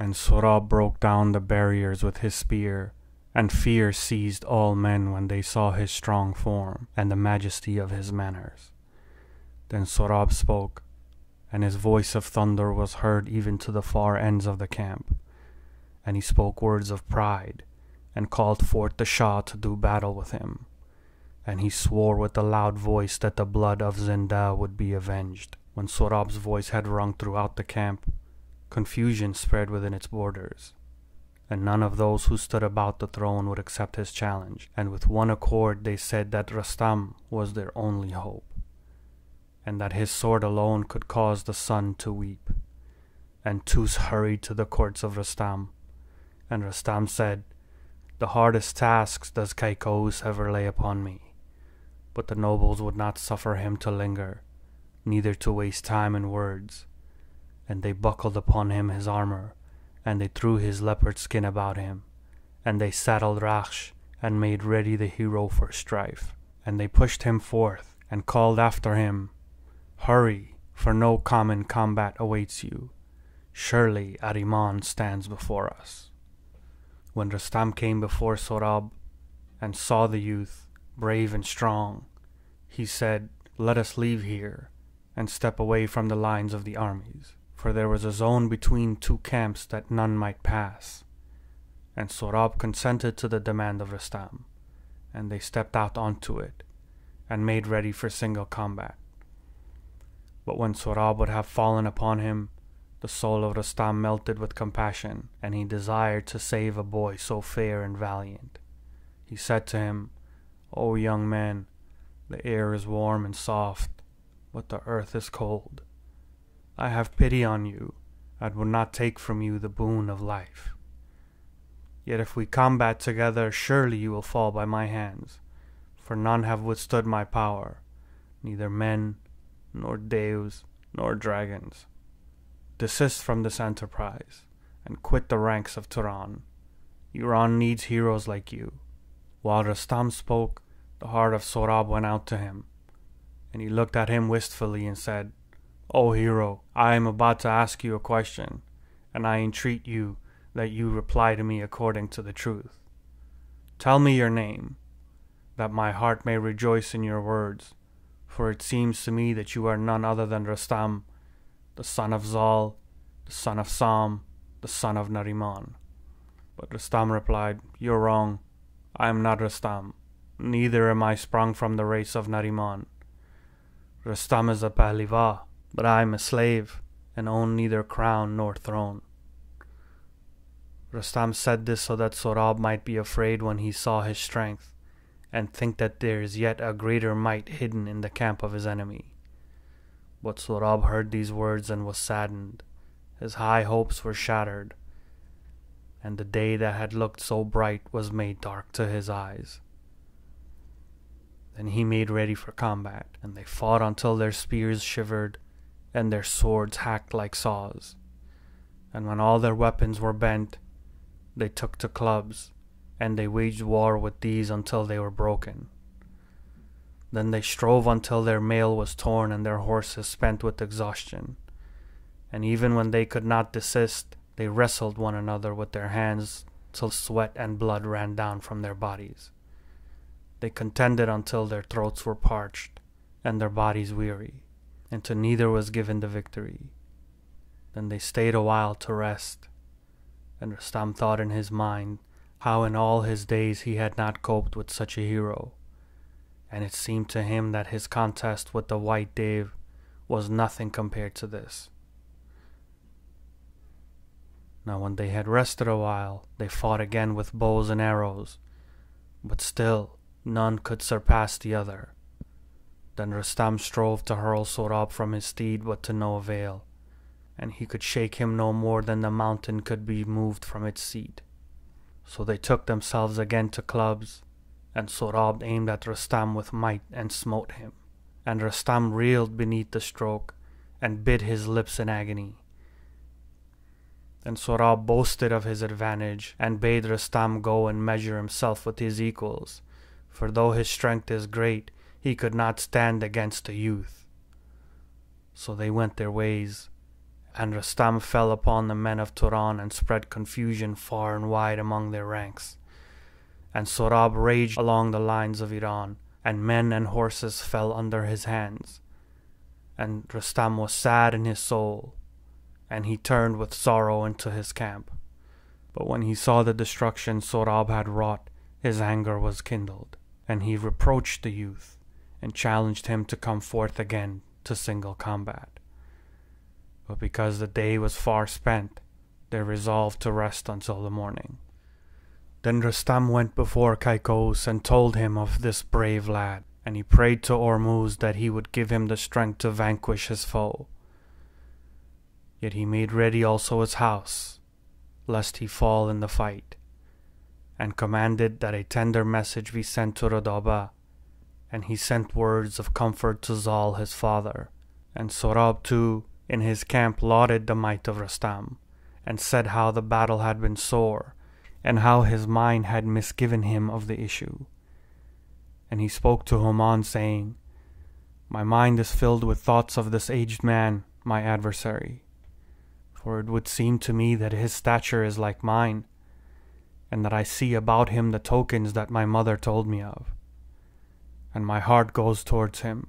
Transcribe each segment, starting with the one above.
And Sohrab broke down the barriers with his spear, and fear seized all men when they saw his strong form and the majesty of his manners. Then Sohrab spoke, and his voice of thunder was heard even to the far ends of the camp. And he spoke words of pride, and called forth the Shah to do battle with him. And he swore with a loud voice that the blood of Zinda would be avenged. When Sohrab's voice had rung throughout the camp, confusion spread within its borders, and none of those who stood about the throne would accept his challenge, and with one accord they said that Rustam was their only hope, and that his sword alone could cause the sun to weep. And Tus hurried to the courts of Rustam, and Rustam said, The hardest tasks does Kaikous ever lay upon me. But the nobles would not suffer him to linger, neither to waste time in words. And they buckled upon him his armor, and they threw his leopard skin about him, and they saddled Raksh, and made ready the hero for strife. And they pushed him forth, and called after him, Hurry, for no common combat awaits you. Surely Ahriman stands before us. When Rustam came before Sohrab, and saw the youth, brave and strong, he said, Let us leave here, and step away from the lines of the armies, for there was a zone between two camps that none might pass. And Sohrab consented to the demand of Rustam, and they stepped out onto it, and made ready for single combat. But when Sohrab would have fallen upon him, the soul of Rustam melted with compassion, and he desired to save a boy so fair and valiant. He said to him, O young man, the air is warm and soft, but the earth is cold. I have pity on you, and would not take from you the boon of life. Yet if we combat together, surely you will fall by my hands, for none have withstood my power, neither men, nor deus, nor dragons. Desist from this enterprise, and quit the ranks of Turan. Iran needs heroes like you. While Rustam spoke, the heart of Sohrab went out to him, and he looked at him wistfully and said, O hero, I am about to ask you a question, and I entreat you that you reply to me according to the truth. Tell me your name, that my heart may rejoice in your words, for it seems to me that you are none other than Rustam, the son of Zal, the son of Sam, the son of Nariman. But Rustam replied, You are wrong. I am not Rustam, neither am I sprung from the race of Nariman. Rustam is a Pahliva, but I am a slave, and own neither crown nor throne. Rustam said this so that Sohrab might be afraid when he saw his strength, and think that there is yet a greater might hidden in the camp of his enemy. But Sohrab heard these words and was saddened. His high hopes were shattered, and the day that had looked so bright was made dark to his eyes. Then he made ready for combat, and they fought until their spears shivered and their swords hacked like saws. And when all their weapons were bent, they took to clubs, and they waged war with these until they were broken. Then they strove until their mail was torn and their horses spent with exhaustion. And even when they could not desist, they wrestled one another with their hands till sweat and blood ran down from their bodies. They contended until their throats were parched and their bodies weary, and to neither was given the victory. Then they stayed a while to rest, and Rustam thought in his mind how in all his days he had not coped with such a hero, and it seemed to him that his contest with the white Dev was nothing compared to this. Now, when they had rested a while, they fought again with bows and arrows, but still none could surpass the other. Then Rustam strove to hurl Sohrab from his steed, but to no avail, and he could shake him no more than the mountain could be moved from its seat. So they took themselves again to clubs, and Sohrab aimed at Rustam with might and smote him. And Rustam reeled beneath the stroke, and bit his lips in agony. Then Sohrab boasted of his advantage, and bade Rustam go and measure himself with his equals, for though his strength is great, he could not stand against a youth. So they went their ways, And Rustam fell upon the men of Turan and spread confusion far and wide among their ranks. And Sohrab raged along the lines of Iran, and men and horses fell under his hands. And Rustam was sad in his soul, and he turned with sorrow into his camp. But when he saw the destruction Sohrab had wrought, his anger was kindled, and he reproached the youth, and challenged him to come forth again to single combat. But because the day was far spent, they resolved to rest until the morning. Then Rustam went before Kaikous and told him of this brave lad, and he prayed to Ormuzd that he would give him the strength to vanquish his foe. Yet he made ready also his house, lest he fall in the fight, and commanded that a tender message be sent to Rudaba, and he sent words of comfort to Zal his father, and Sohrab too in his camp lauded the might of Rustam, and said how the battle had been sore, and how his mind had misgiven him of the issue. And he spoke to Haman, saying, My mind is filled with thoughts of this aged man, my adversary for it would seem to me that his stature is like mine, and that I see about him the tokens that my mother told me of. And my heart goes towards him,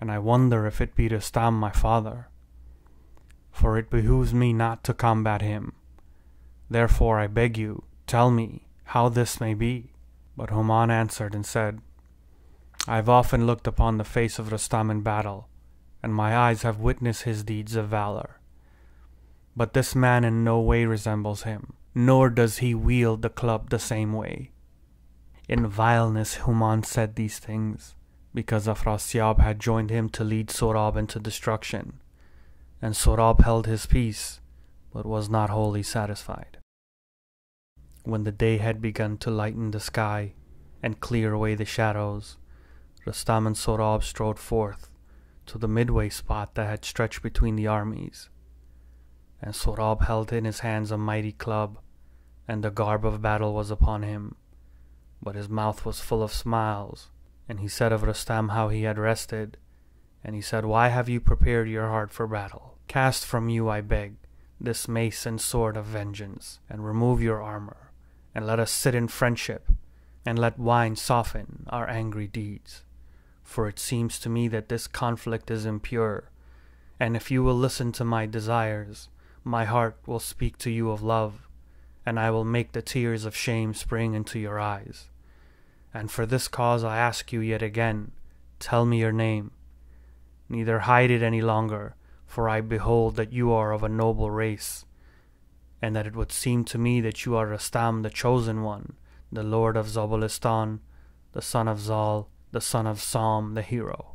and I wonder if it be Rustam my father. For it behooves me not to combat him. Therefore I beg you, tell me how this may be. But Haman answered and said, I have often looked upon the face of Rustam in battle, and my eyes have witnessed his deeds of valor. But this man in no way resembles him, nor does he wield the club the same way. In vileness Haman said these things, because Afrasiab had joined him to lead Sohrab into destruction, and Sohrab held his peace, but was not wholly satisfied. When the day had begun to lighten the sky and clear away the shadows, Rustam and Sohrab strode forth to the midway spot that had stretched between the armies and Sohrab held in his hands a mighty club, and the garb of battle was upon him. But his mouth was full of smiles, and he said of Rustam how he had rested. And he said, Why have you prepared your heart for battle? Cast from you, I beg, this mace and sword of vengeance, and remove your armor, and let us sit in friendship, and let wine soften our angry deeds. For it seems to me that this conflict is impure, and if you will listen to my desires, my heart will speak to you of love, and I will make the tears of shame spring into your eyes. And for this cause I ask you yet again, tell me your name. Neither hide it any longer, for I behold that you are of a noble race, and that it would seem to me that you are Rustam the chosen one, the lord of Zabulistan, the son of Zal, the son of Sam the hero.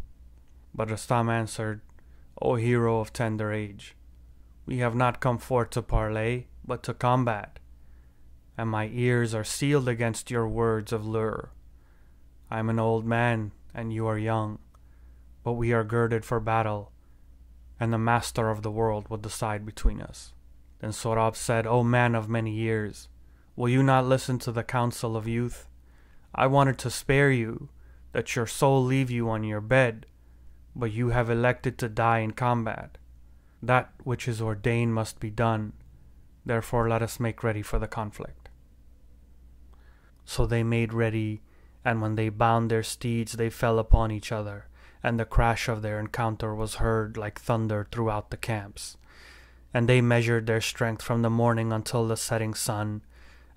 But Rustam answered, O hero of tender age, we have not come forth to parley, but to combat, and my ears are sealed against your words of lure. I am an old man, and you are young, but we are girded for battle, and the master of the world will decide between us. Then Sohrab said, O man of many years, will you not listen to the counsel of youth? I wanted to spare you, that your soul leave you on your bed, but you have elected to die in combat. That which is ordained must be done, therefore let us make ready for the conflict. So they made ready, and when they bound their steeds, they fell upon each other, and the crash of their encounter was heard like thunder throughout the camps. And they measured their strength from the morning until the setting sun,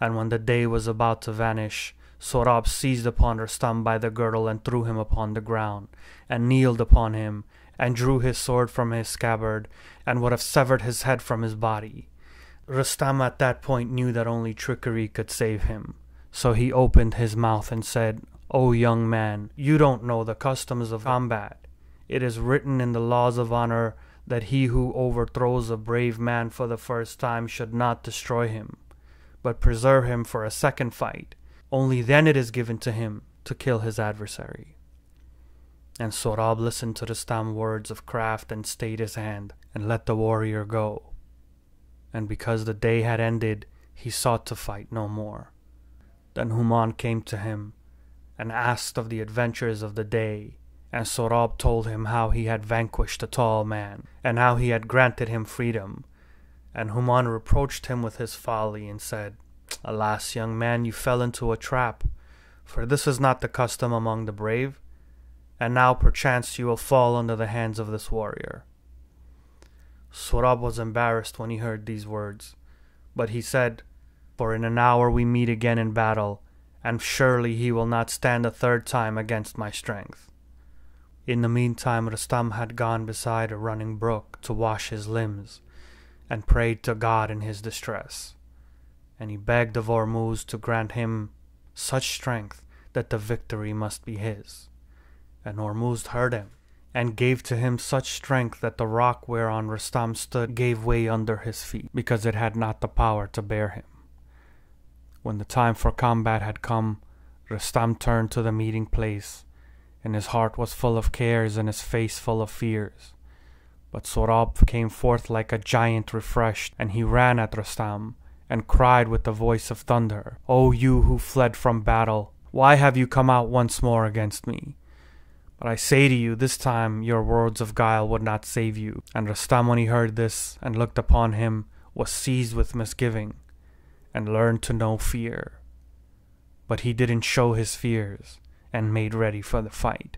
and when the day was about to vanish, Sohrab seized upon Rustam by the girdle and threw him upon the ground, and kneeled upon him, and drew his sword from his scabbard, and would have severed his head from his body. Rustam at that point knew that only trickery could save him, so he opened his mouth and said, O young man, you don't know the customs of combat. It is written in the laws of honor that he who overthrows a brave man for the first time should not destroy him, but preserve him for a second fight. Only then it is given to him to kill his adversary. And Sohrab listened to Rustam's words of craft and stayed his hand, and let the warrior go. And because the day had ended, he sought to fight no more. Then Haman came to him, and asked of the adventures of the day, And Sohrab told him how he had vanquished the tall man, and how he had granted him freedom. And Haman reproached him with his folly, and said, Alas, young man, you fell into a trap, for this is not the custom among the brave, and now perchance you will fall under the hands of this warrior. Sohrab was embarrassed when he heard these words, but he said, For in an hour we meet again in battle, and surely he will not stand a third time against my strength. In the meantime, Rustam had gone beside a running brook to wash his limbs, and prayed to God in his distress. And he begged of Ormuzd to grant him such strength that the victory must be his. And Ormuzd heard him, and gave to him such strength that the rock whereon Rustam stood gave way under his feet, because it had not the power to bear him. When the time for combat had come, Rustam turned to the meeting place and his heart was full of cares and his face full of fears. But Sohrab came forth like a giant refreshed, and he ran at Rustam, and cried with the voice of thunder, O you who fled from battle, why have you come out once more against me? But I say to you, this time your words of guile would not save you. And Rustam, when he heard this, and looked upon him, was seized with misgiving, and learned to know fear. But he didn't show his fears, and made ready for the fight.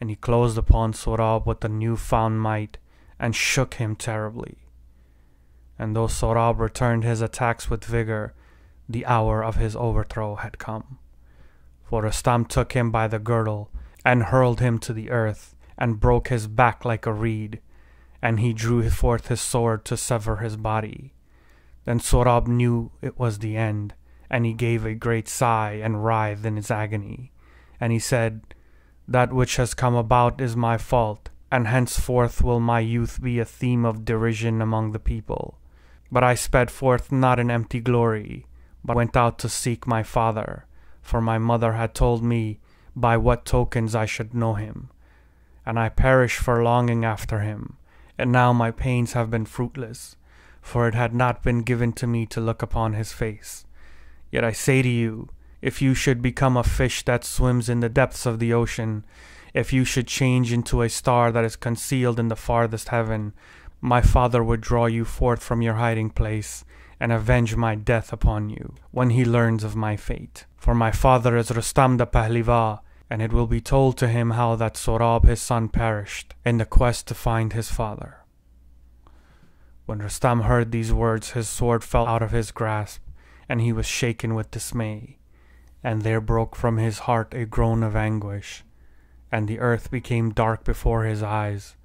And he closed upon Sohrab with a new found might and shook him terribly. And though Sohrab returned his attacks with vigor, the hour of his overthrow had come. For Rustam took him by the girdle and hurled him to the earth and broke his back like a reed, and he drew forth his sword to sever his body. Then Sohrab knew it was the end, and he gave a great sigh and writhed in his agony and he said, That which has come about is my fault, and henceforth will my youth be a theme of derision among the people. But I sped forth not in empty glory, but went out to seek my father, for my mother had told me by what tokens I should know him. And I perish for longing after him, and now my pains have been fruitless, for it had not been given to me to look upon his face. Yet I say to you, if you should become a fish that swims in the depths of the ocean, if you should change into a star that is concealed in the farthest heaven, my father would draw you forth from your hiding place and avenge my death upon you when he learns of my fate. For my father is Rustam the Pahliva, and it will be told to him how that Sohrab his son perished in the quest to find his father. When Rustam heard these words, his sword fell out of his grasp, and he was shaken with dismay and there broke from his heart a groan of anguish, and the earth became dark before his eyes,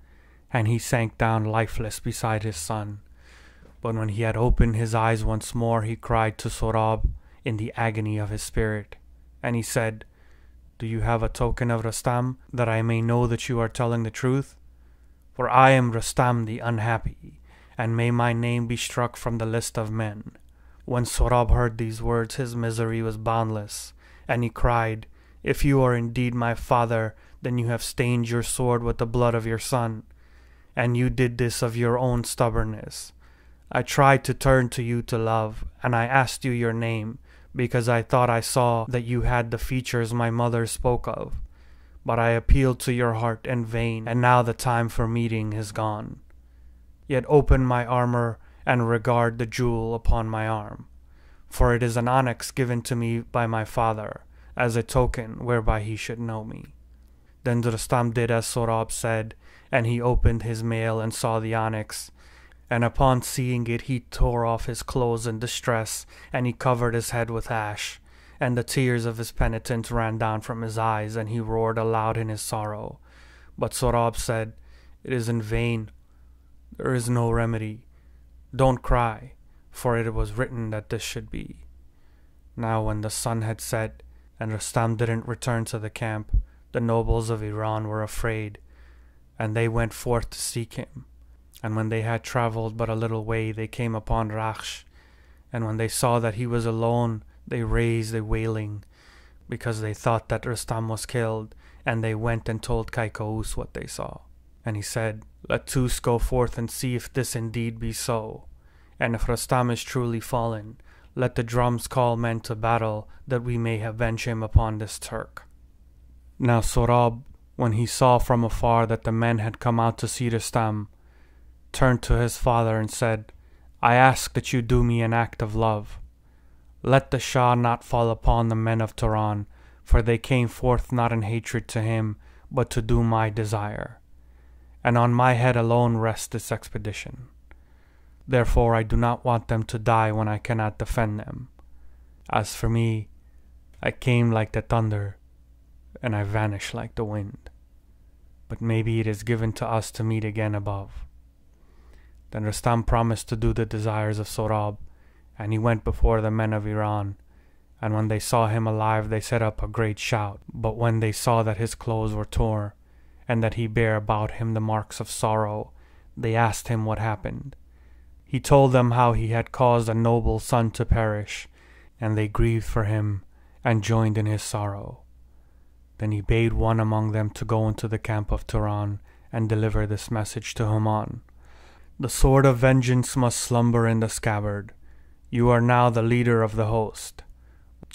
and he sank down lifeless beside his son. But when he had opened his eyes once more, he cried to Sohrab in the agony of his spirit, and he said, Do you have a token of Rustam, that I may know that you are telling the truth? For I am Rustam the unhappy, and may my name be struck from the list of men. When Sohrab heard these words, his misery was boundless, and he cried, If you are indeed my father, then you have stained your sword with the blood of your son, and you did this of your own stubbornness. I tried to turn to you to love, and I asked you your name, because I thought I saw that you had the features my mother spoke of. But I appealed to your heart in vain, and now the time for meeting is gone. Yet open my armor and regard the jewel upon my arm, for it is an onyx given to me by my father, as a token whereby he should know me. Then Rustam did as Sohrab said, and he opened his mail and saw the onyx. And upon seeing it, he tore off his clothes in distress, and he covered his head with ash. And the tears of his penitence ran down from his eyes, and he roared aloud in his sorrow. But Sohrab said, It is in vain. There is no remedy. Don't cry, for it was written that this should be. Now, when the sun had set, and Rustam didn't return to the camp, the nobles of Iran were afraid, and they went forth to seek him. And when they had travelled but a little way, they came upon Rakhsh, and when they saw that he was alone, they raised a wailing, because they thought that Rustam was killed, and they went and told Kai Ka'us what they saw. And he said, Let Tus go forth and see if this indeed be so. And if Rustam is truly fallen, let the drums call men to battle, that we may avenge him upon this Turk. Now Sohrab, when he saw from afar that the men had come out to see Rustam, turned to his father and said, I ask that you do me an act of love. Let the Shah not fall upon the men of Turan, for they came forth not in hatred to him, but to do my desire. And on my head alone rests this expedition. Therefore I do not want them to die when I cannot defend them. As for me, I came like the thunder, and I vanish like the wind. But maybe it is given to us to meet again above. Then Rustam promised to do the desires of Sohrab, and he went before the men of Iran. And when they saw him alive, they set up a great shout. But when they saw that his clothes were torn, and that he bare about him the marks of sorrow, they asked him what happened. He told them how he had caused a noble son to perish, and they grieved for him and joined in his sorrow. Then he bade one among them to go into the camp of Turan and deliver this message to Haman. The sword of vengeance must slumber in the scabbard. You are now the leader of the host.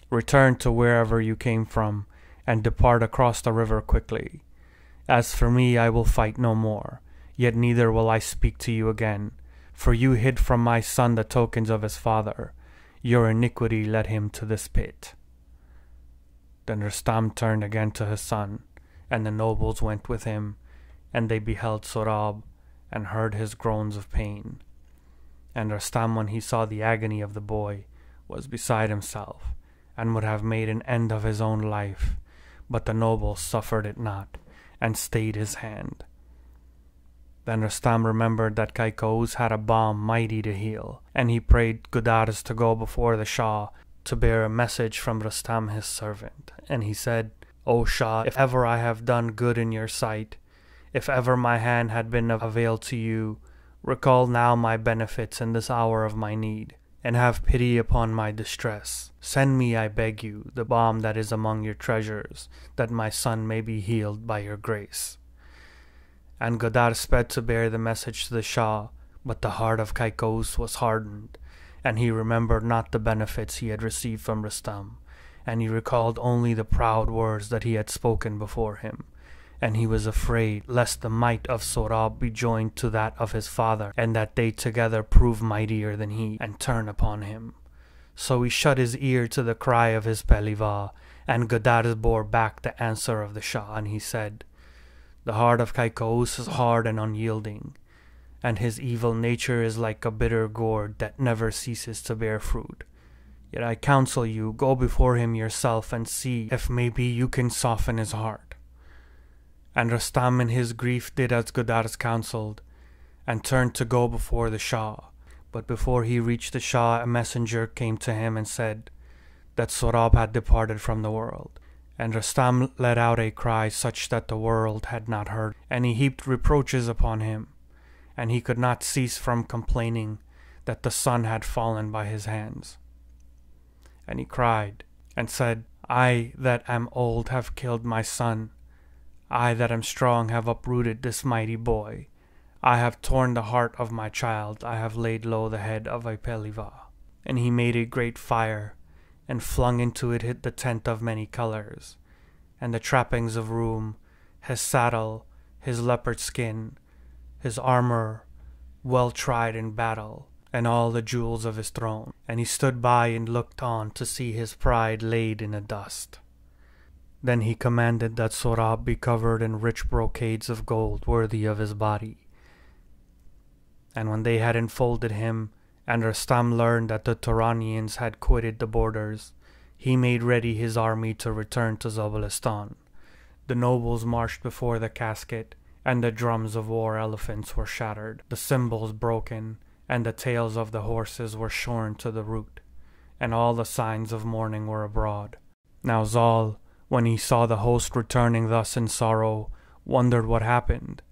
Return to wherever you came from, and depart across the river quickly. As for me, I will fight no more, yet neither will I speak to you again for you hid from my son the tokens of his father. Your iniquity led him to this pit. Then Rustam turned again to his son, and the nobles went with him, and they beheld Sohrab, and heard his groans of pain. And Rustam, when he saw the agony of the boy, was beside himself, and would have made an end of his own life, but the nobles suffered it not, and stayed his hand. Then Rustam remembered that Kaikous had a balm mighty to heal, and he prayed Gudarz to go before the Shah to bear a message from Rustam his servant. And he said, O Shah, if ever I have done good in your sight, if ever my hand had been of avail to you, recall now my benefits in this hour of my need, and have pity upon my distress. Send me, I beg you, the balm that is among your treasures, that my son may be healed by your grace. And Gudar sped to bear the message to the Shah, but the heart of Kaikous was hardened, and he remembered not the benefits he had received from Rustam, and he recalled only the proud words that he had spoken before him, and he was afraid lest the might of Sohrab be joined to that of his father, and that they together prove mightier than he, and turn upon him. So he shut his ear to the cry of his Pehliva, and Gudar bore back the answer of the Shah, and he said, the heart of Kaikous is hard and unyielding, and his evil nature is like a bitter gourd that never ceases to bear fruit. Yet I counsel you, go before him yourself and see if maybe you can soften his heart. And Rustam in his grief did as Gudarz counselled, and turned to go before the Shah. But before he reached the Shah, a messenger came to him and said that Sohrab had departed from the world. And Rustam let out a cry such that the world had not heard, and he heaped reproaches upon him, and he could not cease from complaining that the son had fallen by his hands. And he cried, and said, I that am old have killed my son. I that am strong have uprooted this mighty boy. I have torn the heart of my child, I have laid low the head of a. And he made a great fire, and flung into it the tent of many colors, and the trappings of Roum, his saddle, his leopard skin, his armor, well tried in battle, and all the jewels of his throne. And he stood by and looked on to see his pride laid in the dust. Then he commanded that Sohrab be covered in rich brocades of gold worthy of his body. And when they had enfolded him, and Rustam learned that the Turanians had quitted the borders, he made ready his army to return to Zabulistan. The nobles marched before the casket, and the drums of war elephants were shattered, the cymbals broken, and the tails of the horses were shorn to the root, and all the signs of mourning were abroad. Now Zal, when he saw the host returning thus in sorrow, wondered what happened,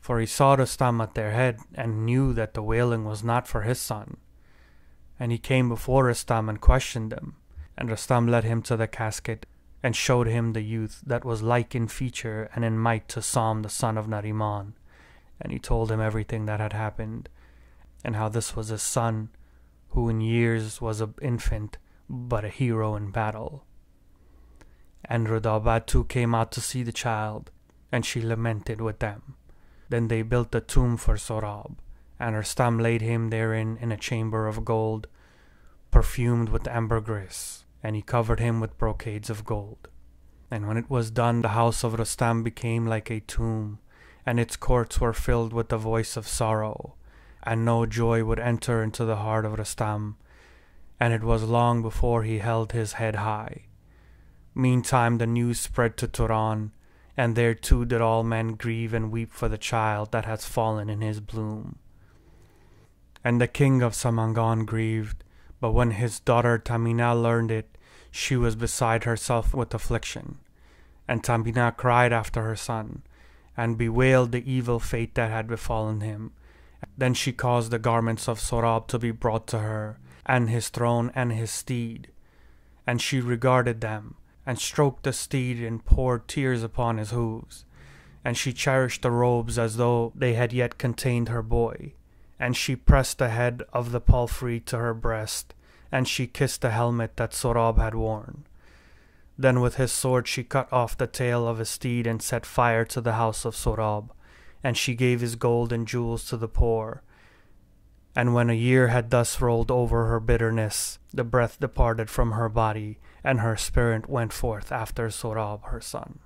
for he saw Rustam at their head, and knew that the wailing was not for his son, and he came before Rustam and questioned him. And Rustam led him to the casket, and showed him the youth that was like in feature and in might to Sam the son of Nariman. And he told him everything that had happened, and how this was his son, who in years was an infant, but a hero in battle. And Rudaba too came out to see the child, and she lamented with them. Then they built a tomb for Sohrab, and Rustam laid him therein in a chamber of gold, perfumed with ambergris, and he covered him with brocades of gold. And when it was done, the house of Rustam became like a tomb, and its courts were filled with the voice of sorrow, and no joy would enter into the heart of Rustam, and it was long before he held his head high. Meantime the news spread to Turan, and there too did all men grieve and weep for the child that has fallen in his bloom. And the king of Samangan grieved, but when his daughter Tamina learned it, she was beside herself with affliction. And Tamina cried after her son, and bewailed the evil fate that had befallen him. Then she caused the garments of Sohrab to be brought to her, and his throne and his steed. And she regarded them, and stroked the steed and poured tears upon his hooves. And she cherished the robes as though they had yet contained her boy. And she pressed the head of the palfrey to her breast, and she kissed the helmet that Sohrab had worn. Then with his sword she cut off the tail of his steed and set fire to the house of Sohrab, and she gave his gold and jewels to the poor. And when a year had thus rolled over her bitterness, the breath departed from her body, and her spirit went forth after Sohrab her son.